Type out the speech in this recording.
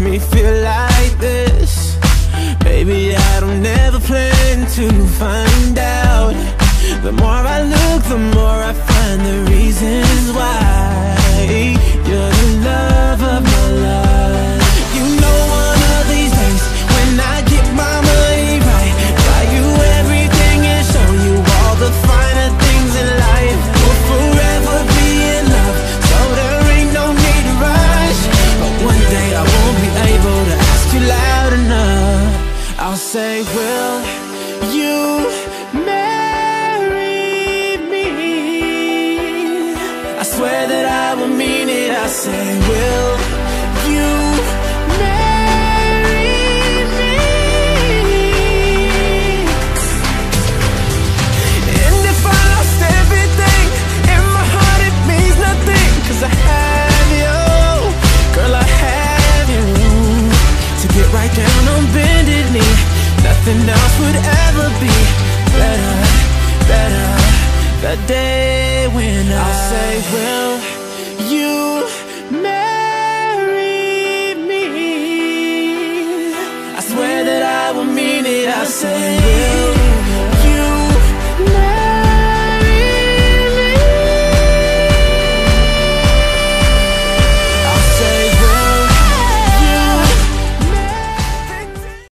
make me feel like this? Baby, I don't never plan to find out. The more I look, the more I find the reasons why swear that I will mean it. I say, Will you marry me? And if I lost everything in my heart, it means nothing. Cause I have you, girl, I have you. To get right down on bended knee, nothing else would ever be better, better. The day when I say, Will you marry me? I swear that I will mean it. I say,